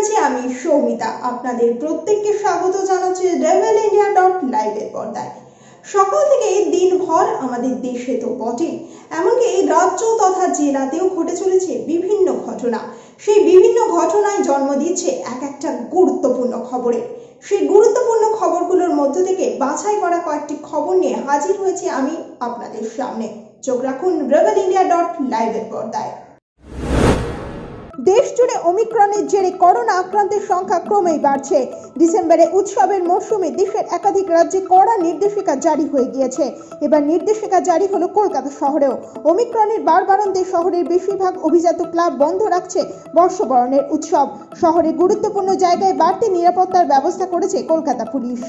রয়েছে আমি সৌমিতা। আপনাদের প্রত্যেককে স্বাগত জানাচ্ছি রেভেল ইন্ডিয়া ডট লাইভের পর্দায়। সকাল থেকে দিনভর আমাদের দেশে তো বটে এমনকি এই রাজ্য তথা জেলাতেও ঘটে চলেছে বিভিন্ন ঘটনা। সেই বিভিন্ন ঘটনায় জন্ম দিচ্ছে এক একটা গুরুত্বপূর্ণ খবরে। সেই গুরুত্বপূর্ণ খবরগুলোর মধ্য থেকে বাছাই করা কয়েকটি খবর নিয়ে হাজির হয়েছে আমি আপনাদের সামনে। চোখ রাখুন রেভেল ইন্ডিয়া ডট লাইভের পর্দায়। দেশ জুড়ে ওমিক্রনের জেরে করোনা আক্রান্তের সংখ্যা ক্রমেই বাড়ছে। ডিসেম্বরে উৎসবের মরশুমে দেশের একাধিক রাজ্যে কড়া নির্দেশিকা জারি হয়ে গিয়েছে। এবার নির্দেশিকা জারি হলো কলকাতা শহরেও। ওমিক্রনের বারবারন্তে শহরের বেশিরভাগ অভিজাত ক্লাব বন্ধ রাখছে বর্ষবরণের উৎসব। শহরের গুরুত্বপূর্ণ জায়গায় বাড়তি নিরাপত্তার ব্যবস্থা করেছে কলকাতা পুলিশ।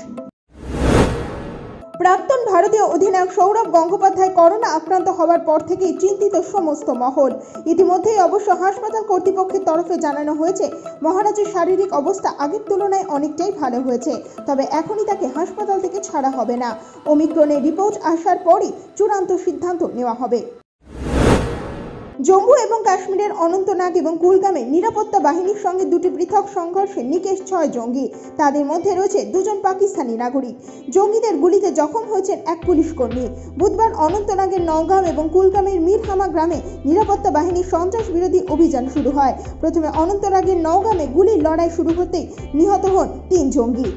প্রাক্তন ভারতীয় অধিনায়ক সৌরভ গঙ্গোপাধ্যায় করোনা আক্রান্ত হওয়ার পর থেকেই চিন্তিত সমস্ত মহল। ইতিমধ্যেই অবশ্য হাসপাতাল কর্তৃপক্ষের তরফে জানানো হয়েছে, মহারাজের শারীরিক অবস্থা আগের তুলনায় অনেকটাই ভালো হয়েছে, তবে এখনই তাকে হাসপাতাল থেকে ছাড়া হবে না। ওমিক্রনের রিপোর্ট আসার পরই চূড়ান্ত সিদ্ধান্ত নেওয়া হবে। জম্মু এবং কাশ্মীরের অনন্তনাগ এবং কুলগামে নিরাপত্তা বাহিনীর সঙ্গে দুটি পৃথক সংঘর্ষে নিকেশ ছয় জঙ্গি। তাদের মধ্যে রয়েছে দুজন পাকিস্তানি নাগরিক। জঙ্গিদের গুলিতে জখম হয়েছেন এক পুলিশ কর্মী। বুধবার অনন্তনাগের নওগাম এবং কুলগামের মিরহামা গ্রামে নিরাপত্তা বাহিনীর সন্ত্রাস বিরোধী অভিযান শুরু হয়। প্রথমে অনন্তনাগের নওগামে গুলির লড়াই শুরু হতেই নিহত হন তিন জঙ্গি।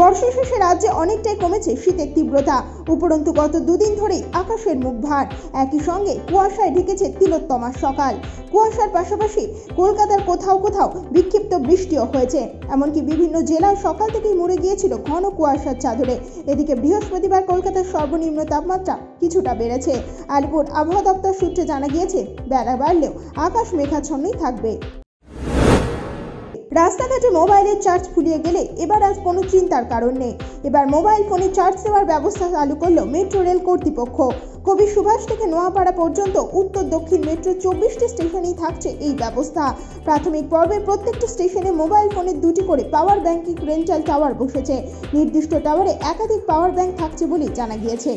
বর্ষা শেষে রাজ্যে অনেকটাই কমেছে শীতের তীব্রতা। উপরন্তু গত দুদিন ধরেই আকাশের মুখ ভার। একই সঙ্গে কুয়াশায় ঢেকেছে তিলোত্তমার সকাল। কুয়াশার পাশাপাশি কলকাতার কোথাও কোথাও বিক্ষিপ্ত বৃষ্টিও হয়েছে। এমনকি বিভিন্ন জেলায় সকাল থেকেই মরে গিয়েছিল ঘন কুয়াশার চাদরে। এদিকে বৃহস্পতিবার কলকাতার সর্বনিম্ন তাপমাত্রা কিছুটা বেড়েছে। আলিপুর আবহাওয়া দপ্তর সূত্রে জানা গিয়েছে, বেলা বাড়লেও আকাশ মেঘাচ্ছন্নই থাকবে। রাস্তাঘাটে মোবাইলের চার্জ ফুরিয়ে গেলে এবার আর কোনো চিন্তার কারণ নেই। এবার মোবাইল ফোনে চার্জ দেওয়ার ব্যবস্থা চালু করল মেট্রো রেল কর্তৃপক্ষ। কবি সুভাষ থেকে নোয়াপাড়া পর্যন্ত উত্তর দক্ষিণ মেট্রো চব্বিশটি স্টেশনেই থাকছে এই ব্যবস্থা। প্রাথমিক পর্বে প্রত্যেকটি স্টেশনে মোবাইল ফোনের দুটি করে পাওয়ার ব্যাংকিং রেন্টাল টাওয়ার বসেছে। নির্দিষ্ট টাওয়ারে একাধিক পাওয়ার ব্যাংক থাকছে বলে জানা গিয়েছে।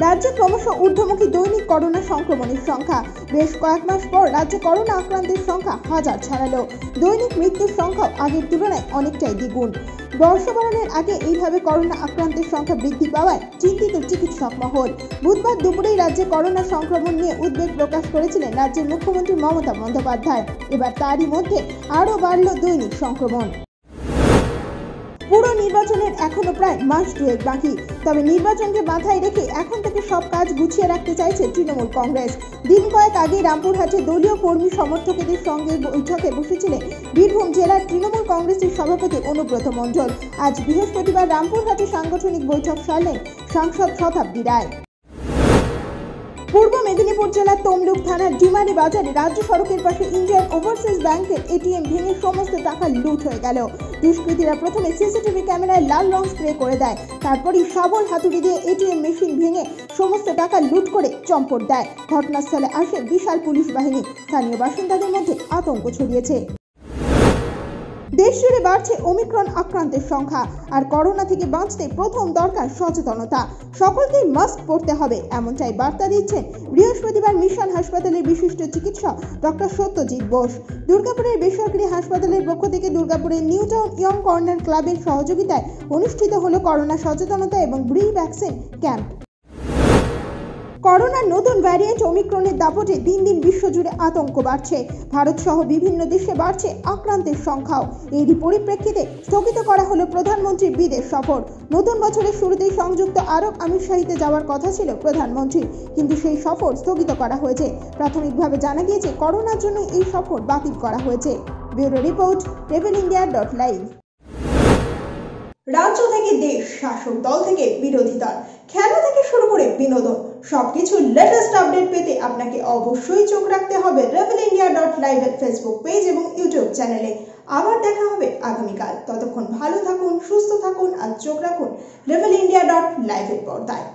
রাজ্যে ক্রমশ ঊর্ধ্বমুখী দৈনিক করোনা সংক্রমণের সংখ্যা। বেশ কয়েক মাস পর রাজ্যে করোনা আক্রান্তের সংখ্যা হাজার ছাড়ালো। দৈনিক মৃত্যুর সংখ্যাও আগের তুলনায় অনেকটাই দ্বিগুণ। বর্ষবরণের আগে এইভাবে করোনা আক্রান্তের সংখ্যা বৃদ্ধি পাওয়ায় চিন্তিত চিকিৎসক মহল। বুধবার দুপুরেই রাজ্যে করোনা সংক্রমণ নিয়ে উদ্বেগ প্রকাশ করেছিলেন রাজ্যের মুখ্যমন্ত্রী মমতা বন্দ্যোপাধ্যায়। এবার তারই মধ্যে আরও বাড়ল দৈনিক সংক্রমণ। পুরো নির্বাচনের এখনও প্রায় মাস দুয়েক বাকি। তবে নির্বাচনকে মাথায় রেখে এখন থেকে সব কাজ গুছিয়ে রাখতে চাইছে তৃণমূল কংগ্রেস। দিন কয়েক আগে রামপুরহাটে দলীয় কর্মী সমর্থকদের সঙ্গে বৈঠকে বসেছিলেন বীরভূম জেলার তৃণমূল কংগ্রেসের সভাপতি অনুব্রত মণ্ডল। আজ বৃহস্পতিবার রামপুরহাটে সাংগঠনিক বৈঠক সারলেন সাংসদ শতাব্দী রায় পূর্ব মেদিনীপুর জেলার তমলুক থানার ডিমারি বাজারে রাজ্য সড়কের পাশে ইন্ডিয়ান ওভারসিজ ব্যাংকের এটিএম ভেঙে সমস্ত টাকা লুট হয়ে গেল। দুষ্কৃতীরা প্রথমে সিসিটিভি ক্যামেরায় লাল রং স্প্রে করে দেয়, তারপরই শাবল হাতুড়ি দিয়ে এটিএম মেশিন ভেঙে সমস্ত টাকা লুট করে চম্পট দেয়। ঘটনাস্থলে আসে বিশাল পুলিশ বাহিনী। স্থানীয় বাসিন্দাদের মধ্যে আতঙ্ক ছড়িয়েছে। দেশ জুড়ে বাড়ছে ওমিক্রন আক্রান্তের সংখ্যা, আর করোনা থেকে বাঁচতে প্রথম দরকার সচেতনতা। সকলকেই মাস্ক পরতে হবে, এমনটাই বার্তা দিচ্ছেন বৃহস্পতিবার মিশন হাসপাতালের বিশিষ্ট চিকিৎসক ডক্টর সত্যজিৎ বোস। দুর্গাপুরের বেসরকারি হাসপাতালের পক্ষ থেকে দুর্গাপুরের নিউ টাউন ইয়ং কর্নার ক্লাবের সহযোগিতায় অনুষ্ঠিত হলো করোনা সচেতনতা এবং ব্রি ভ্যাকসিন ক্যাম্প। করোনার নতুন ভ্যারিয়েন্ট ওমিক্রনের দাপটে দিন দিন বিশ্বজুড়ে আতঙ্ক বাড়ছে। ভারত সহ বিভিন্ন দেশে বাড়ছে আক্রান্তের সংখ্যাও। এরই পরিপ্রেক্ষিতে স্থগিত করা হলো প্রধানমন্ত্রীর বিদেশ সফর। নতুন বছরের শুরুতেই সংযুক্ত আরব আমিরশাহিতে যাওয়ার কথা ছিল প্রধানমন্ত্রীর কিন্তু সেই সফর স্থগিত করা হয়েছে। প্রাথমিকভাবে জানা গিয়েছে, করোনার জন্য এই সফর বাতিল করা হয়েছে। Bureau report Revel India dot live রাজ্য থেকে দেশ, শাসক দল থেকে বিরোধী দল, খেলা থেকে শুরু করে বিনোদন, সবকিছু লেটেস্ট আপডেট পেতে আপনাকে অবশ্যই চোখ রাখতে হবে রেভেল ইন্ডিয়া ডট লাইভ এর ফেসবুক পেজ এবং ইউটিউব চ্যানেলে আবার দেখা হবে আগামীকাল। ততক্ষণ ভালো থাকুন, সুস্থ থাকুন আর চোখ রাখুন রেভেল ইন্ডিয়া ডট লাইভের পর্দায়।